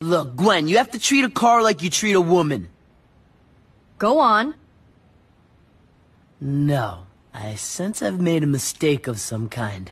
Look, Gwen, you have to treat a car like you treat a woman. Go on. No. I sense I've made a mistake of some kind.